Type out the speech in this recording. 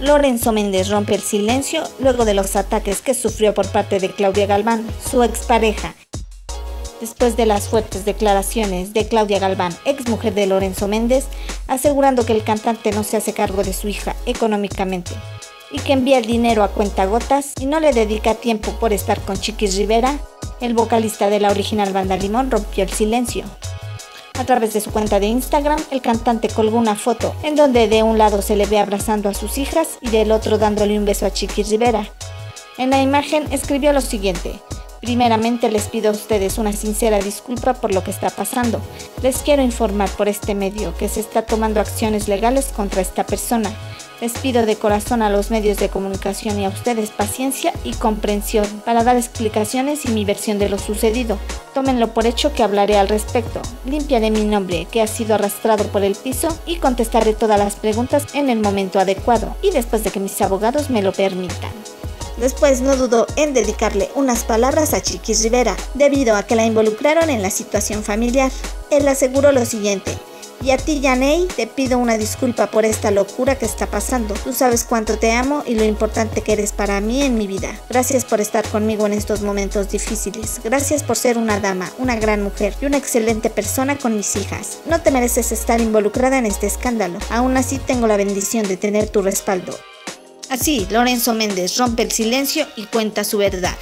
Lorenzo Méndez rompe el silencio luego de los ataques que sufrió por parte de Claudia Galván, su expareja. Después de las fuertes declaraciones de Claudia Galván, ex mujer de Lorenzo Méndez, asegurando que el cantante no se hace cargo de su hija económicamente y que envía el dinero a cuentagotas y no le dedica tiempo por estar con Chiquis Rivera, el vocalista de la original banda Limón rompió el silencio. A través de su cuenta de Instagram, el cantante colgó una foto en donde de un lado se le ve abrazando a sus hijas y del otro dándole un beso a Chiquis Rivera. En la imagen escribió lo siguiente. Primeramente les pido a ustedes una sincera disculpa por lo que está pasando. Les quiero informar por este medio que se está tomando acciones legales contra esta persona. Les pido de corazón a los medios de comunicación y a ustedes paciencia y comprensión para dar explicaciones y mi versión de lo sucedido. Tómenlo por hecho que hablaré al respecto. Limpiaré mi nombre que ha sido arrastrado por el piso y contestaré todas las preguntas en el momento adecuado y después de que mis abogados me lo permitan. Después no dudó en dedicarle unas palabras a Chiquis Rivera, debido a que la involucraron en la situación familiar. Él aseguró lo siguiente, y a ti, Yanei, te pido una disculpa por esta locura que está pasando. Tú sabes cuánto te amo y lo importante que eres para mí en mi vida. Gracias por estar conmigo en estos momentos difíciles. Gracias por ser una dama, una gran mujer y una excelente persona con mis hijas. No te mereces estar involucrada en este escándalo. Aún así tengo la bendición de tener tu respaldo. Así, Lorenzo Méndez rompe el silencio y cuenta su verdad.